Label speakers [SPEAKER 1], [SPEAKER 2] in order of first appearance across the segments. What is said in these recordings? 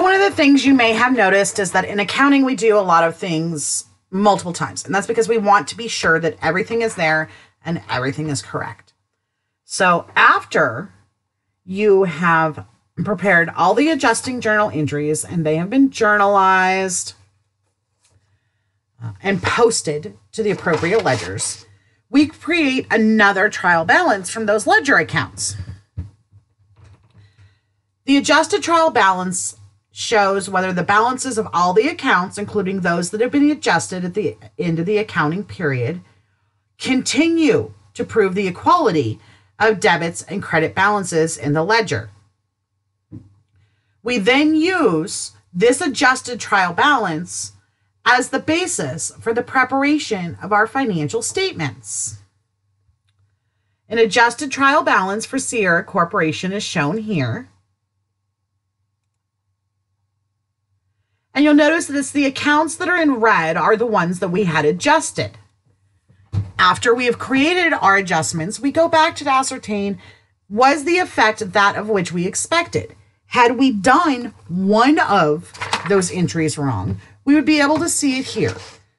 [SPEAKER 1] One of the things you may have noticed is that in accounting, we do a lot of things multiple times. And that's because we want to be sure that everything is there and everything is correct. So after you have prepared all the adjusting journal entries and they have been journalized uh, and posted to the appropriate ledgers, we create another trial balance from those ledger accounts. The adjusted trial balance shows whether the balances of all the accounts, including those that have been adjusted at the end of the accounting period, continue to prove the equality of debits and credit balances in the ledger. We then use this adjusted trial balance as the basis for the preparation of our financial statements. An adjusted trial balance for Sierra Corporation is shown here. And you'll notice that the accounts that are in red are the ones that we had adjusted. After we have created our adjustments, we go back to ascertain was the effect that of which we expected. Had we done one of those entries wrong, we would be able to see it here.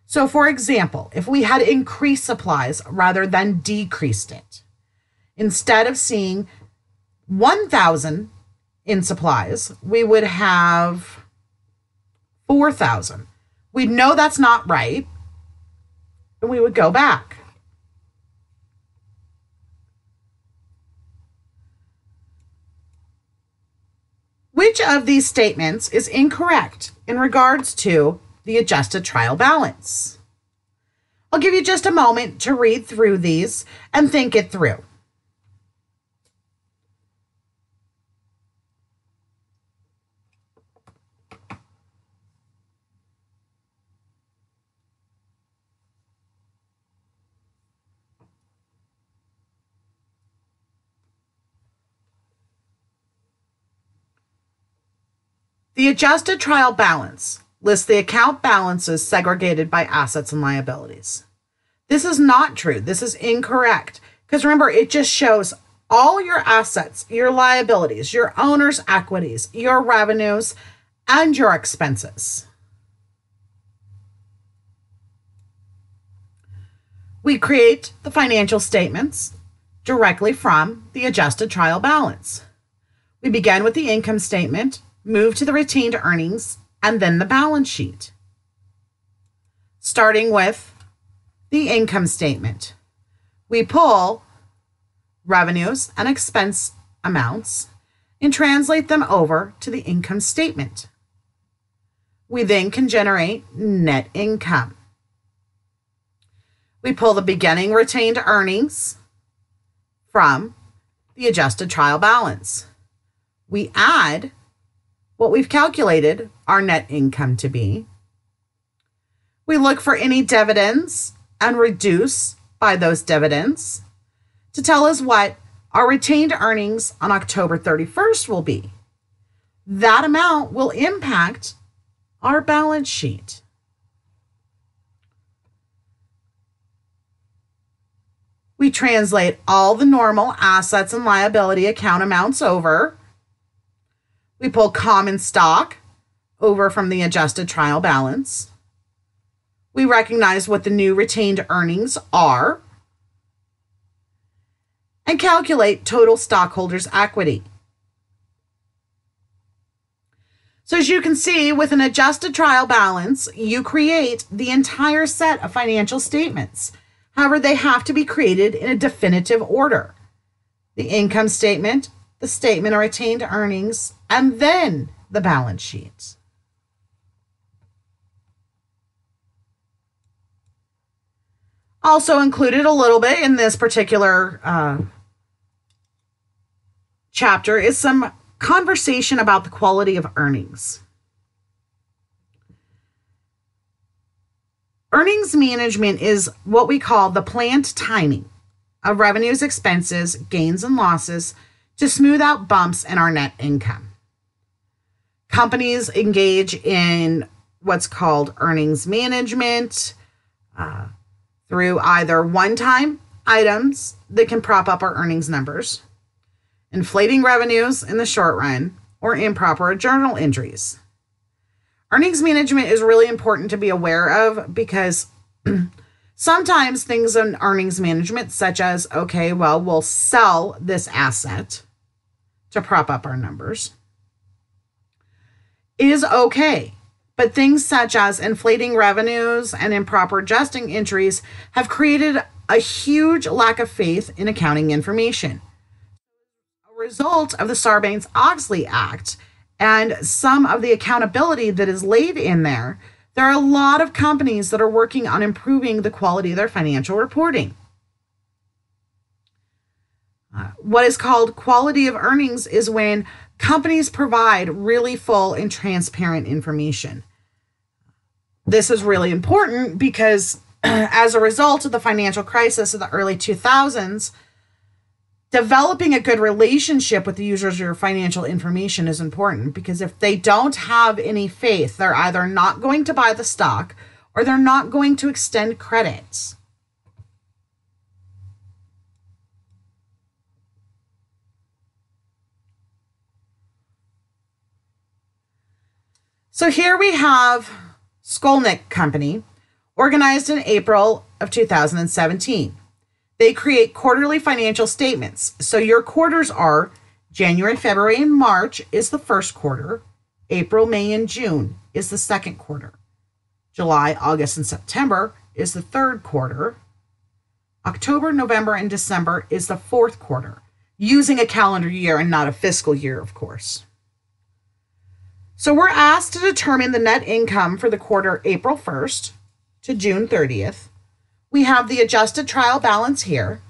[SPEAKER 1] So, for example, if we had increased supplies rather than decreased it, instead of seeing 1,000 in supplies, we would have 4,000. We'd know that's not right, and we would go back. Which of these statements is incorrect in regards to the adjusted trial balance? I'll give you just a moment to read through these and think it through. The adjusted trial balance lists the account balances segregated by assets and liabilities. This is not true. This is incorrect. Because remember, it just shows all your assets, your liabilities, your owner's equities, your revenues, and your expenses. We create the financial statements directly from the adjusted trial balance. We begin with the income statement move to the retained earnings, and then the balance sheet. Starting with the income statement, we pull revenues and expense amounts and translate them over to the income statement. We then can generate net income. We pull the beginning retained earnings from the adjusted trial balance. We add what we've calculated our net income to be. We look for any dividends and reduce by those dividends to tell us what our retained earnings on October 31st will be. That amount will impact our balance sheet. We translate all the normal assets and liability account amounts over we pull common stock over from the adjusted trial balance. We recognize what the new retained earnings are and calculate total stockholders' equity. So, as you can see, with an adjusted trial balance, you create the entire set of financial statements. However, they have to be created in a definitive order. The income statement, the statement of retained earnings, and then the balance sheets. Also included a little bit in this particular uh, chapter is some conversation about the quality of earnings. Earnings management is what we call the planned timing of revenues, expenses, gains, and losses to smooth out bumps in our net income. Companies engage in what's called earnings management uh, through either one time items that can prop up our earnings numbers, inflating revenues in the short run, or improper journal entries. Earnings management is really important to be aware of because sometimes things in earnings management, such as, okay, well, we'll sell this asset to prop up our numbers, is okay. But things such as inflating revenues and improper adjusting entries have created a huge lack of faith in accounting information. A result of the Sarbanes Oxley Act and some of the accountability that is laid in there, there are a lot of companies that are working on improving the quality of their financial reporting. Uh, what is called quality of earnings is when companies provide really full and transparent information. This is really important because as a result of the financial crisis of the early 2000s, developing a good relationship with the users of your financial information is important because if they don't have any faith, they're either not going to buy the stock or they're not going to extend credits. So here we have Skolnick Company, organized in April of 2017. They create quarterly financial statements. So your quarters are January, February, and March is the first quarter, April, May, and June is the second quarter, July, August, and September is the third quarter, October, November, and December is the fourth quarter, using a calendar year and not a fiscal year, of course. So we're asked to determine the net income for the quarter April 1st to June 30th we have the adjusted trial balance here,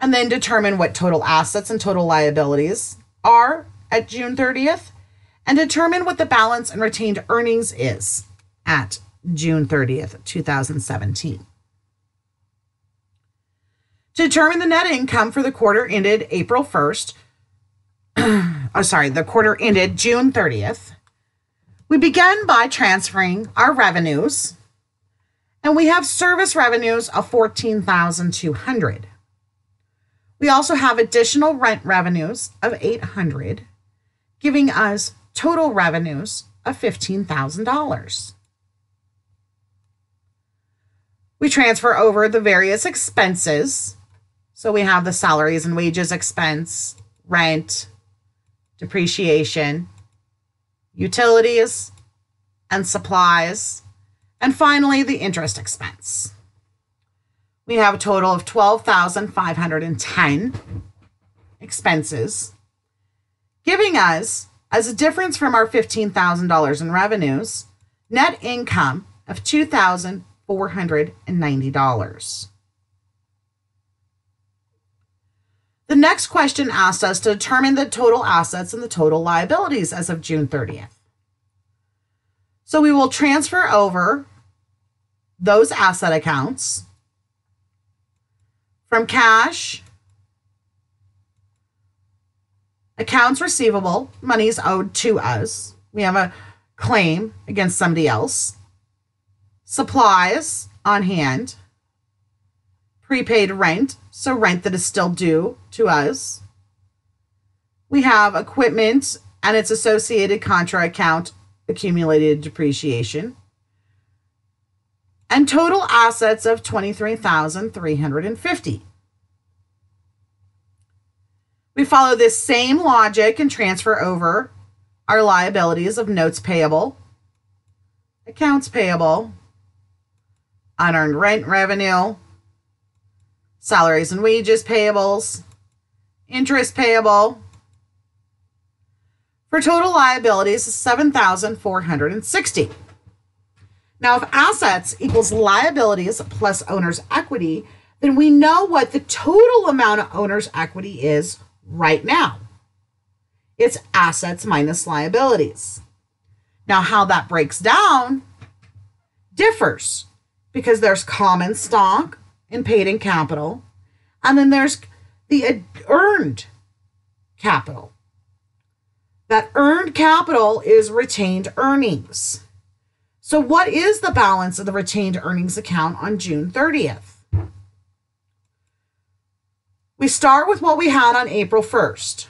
[SPEAKER 1] and then determine what total assets and total liabilities are at June 30th, and determine what the balance and retained earnings is at June 30th, 2017. To determine the net income for the quarter ended April 1st, oh, sorry, the quarter ended June 30th, we began by transferring our revenues and we have service revenues of 14,200. We also have additional rent revenues of 800, giving us total revenues of $15,000. We transfer over the various expenses. So we have the salaries and wages expense, rent, depreciation, utilities, and supplies and finally, the interest expense. We have a total of 12,510 expenses, giving us, as a difference from our $15,000 in revenues, net income of $2,490. The next question asked us to determine the total assets and the total liabilities as of June 30th. So we will transfer over those asset accounts from cash, accounts receivable, money is owed to us. We have a claim against somebody else, supplies on hand, prepaid rent, so rent that is still due to us. We have equipment and its associated contra account accumulated depreciation, and total assets of 23,350. We follow this same logic and transfer over our liabilities of notes payable, accounts payable, unearned rent revenue, salaries and wages payables, interest payable, for total liabilities of 7,460. Now, if assets equals liabilities plus owner's equity, then we know what the total amount of owner's equity is right now. It's assets minus liabilities. Now, how that breaks down differs because there's common stock and paid in capital, and then there's the earned capital. That earned capital is retained earnings. So, what is the balance of the retained earnings account on June 30th? We start with what we had on April 1st.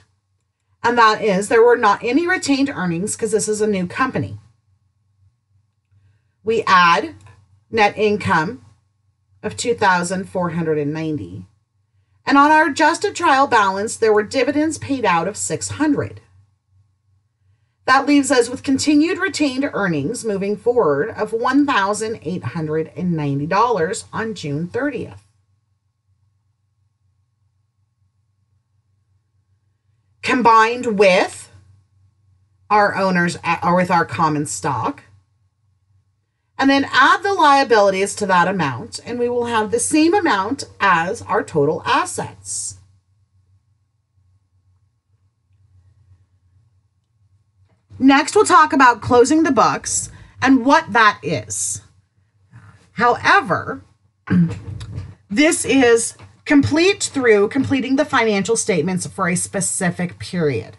[SPEAKER 1] And that is there were not any retained earnings because this is a new company. We add net income of 2490 and on our adjusted trial balance there were dividends paid out of 600 that leaves us with continued retained earnings moving forward of $1,890 on June 30th. Combined with our owners or with our common stock. And then add the liabilities to that amount, and we will have the same amount as our total assets. Next, we'll talk about closing the books and what that is. However, this is complete through completing the financial statements for a specific period.